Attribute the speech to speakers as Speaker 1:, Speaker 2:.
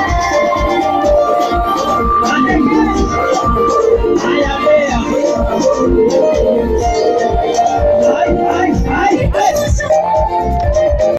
Speaker 1: Yeah.